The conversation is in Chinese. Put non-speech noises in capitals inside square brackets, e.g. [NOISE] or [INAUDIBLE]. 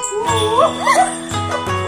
呜 [LAUGHS]